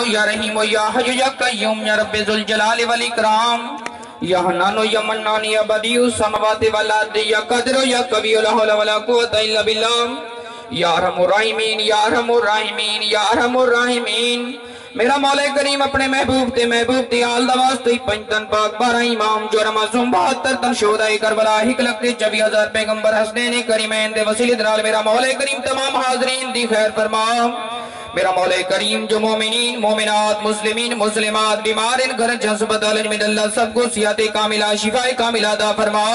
या मेरा मौला करीम अपने महबूब ते महबूब आल दा पंजतन पाक बारह इमाम, जो रमाजुम बहत्तर तन शोदा करबला हिक लगते चौबी हज़ार पैगंबर हसनैन करीमैन वसीले दराल मेरा मौला करीम तमाम हाजरीन दी खैर फरमा। मेरा मौले करीम, जो मोमिन मोमिनात, मुस्लिमीन, मुस्लिमात बीमार इन घर जज्बत सबको सियात कामिला, शिफाए कामिला दा फरमा।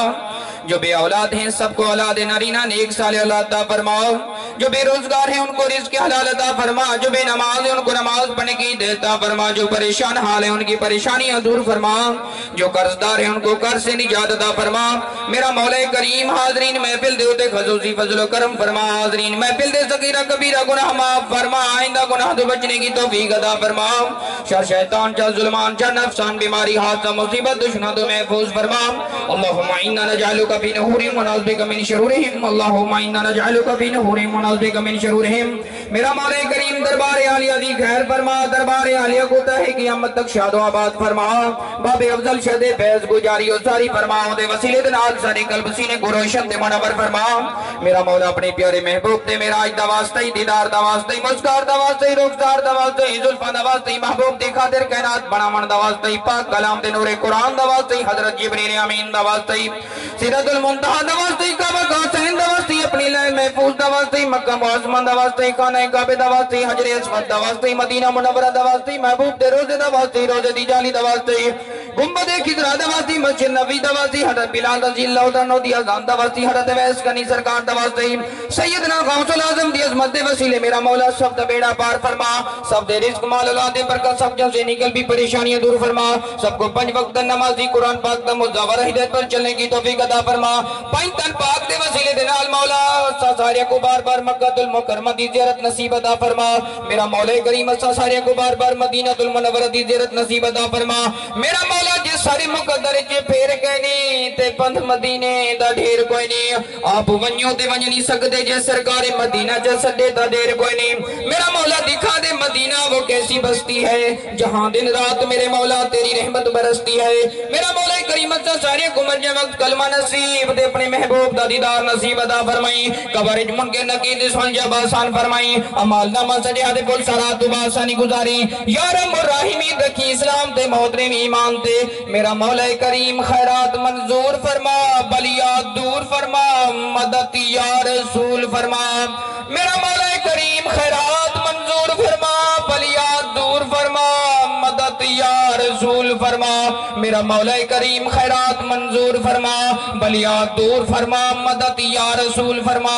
जो बे औलाद हैं, सबको औलाद नरीना, नेक साले औलाद फरमाओ। जो बेरोजगार हैं, उनको रिस्क हलाल अता फरमा। जो बेनमाज है, उनको नमाज़ पढ़ने की देता फरमा। जो परेशान हाल है, उनकी परेशानियाँ दूर फरमा। जो कर्जदार है, उनको कर्ज से निजात अता फरमा। मेरा मौले करीम हाजरीन महफिल देते खसूसी फजल करम फरमा। हाजरीन महफिल दे सकीरा कबीरा गुनाह माफ़ फरमा। आइंदा गुनाह तो बचने की तौफीक अता फरमा। शर शैतान चल जुल्मान चल नफसान, बीमारी, हादसा, मुसीबत, दुश्मन तो महफूज फरमा। अल्लाहुम्मा इन्ना नजअलुका फ़ी नहूरिहिम व नउज़ुबिका मिन शुरूरिहिम अल्लाहुम्मा इन्ना नजअलुका फ़ी नहूरिहिम व नउज़ुबिका मिन शुरूरिहिम मेरा मौला करीम दरबार आलिया दी खैर फरमा दरबार आलिया को तहे क़यामत तक शादो आबाद फरमा बाबे अफजल शदे फैज गुजारी और सारी फरमा दे वसीले दे नाल सारे कल्ब सीने को रोशन ते मनवर फरमा मेरा मौला अपने प्यारे महबूब ते मेरा आज दा वास्ते दीदार दा वास्ते मुस्कार दा वास्ते रुखसार दा वास्ते जुल्फा दा वास्ते महबूब दी खातिर कायनात बनावन दा वास्ते पाक कलाम दे नूरे कुरान दा वास्ते हज़रत जिब्रील अमीन दा वास्ते सिरतुल मुंतहा वास्ते, काबा कासैन दा वास्ते, अपनी लय महफूज वास्ते, मक्का मुअज्जम वास्ते, खाना काबे वास्ते, हजर अस्वद वास्ते, मदीना मुनव्वरा दा वास्ते, महबूब दे रोज़े वास्ते, रोज़े दी जाली वास्ते। गुंबद खिजरा दा वास्ते मस्जिद नबी दा वास्ते हज़रत बिलाल रज़ी अल्लाह तआला दी अजान दा वास्ते हज़रत वैस कनी सरकार दा वास्ते सैयदना गौसुल आज़म दी अजमत वसीले मेरा मौला सब दा बेड़ा पार फरमा, सब दे रिज्क माल औलाद बरकत, सब जन से निकल भी परेशानियाँ दूर फरमा सबको पंज वक्त नमाजी कुरान पाक दा मुजावर हिदायत पर चलने की तौफीक अता फरमा। पंज तन पाक दे वसीले दे नाल मौला सारिया को बार बार मक्कातुल मुकरमा दी जियारत नसीब अता फरमा। मेरा मौला करीम सारिया को बार बार मदीनातुल मुनव्वरा दी जियारत नसीब अता फरमा। मेरा मौला जी सारी मुकदर च फेर कहनी ते पंथ मदीने दा ढेर कोई नी। आप वनो ते वंज नहीं सकदे, जे सरकार मदीना च सदे दा ढेर कोई नी। मेरा मौला दिखा दे मदीना, वो कैसी बस्ती है? जहाँ दिन रात मेरे मौला तेरी रहमत बरसती है। मेरा मौला करीम सा सारे कुमर जे वक्त कलमा नसीब दे अपने महबूब दा दीदार नसीब अदा फरमाई कबर च मुनके नकीद सुन जब आसान फरमाई, अमाल नामा सजा दे पुल सरा तू आसानी गुजारी। यार मुराहिमी रखी इस्लाम ते मोहतरम ईमान ते, मेरा मौला करीम खैरात मंजूर फरमा बलियात दूर फरमा, मदद या रसूल फरमा। मेरा मेरा मौला करीम खैरात मंजूर फरमा बलियात दूर फरमा मदद या रसूल फरमा।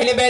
मुहम्मद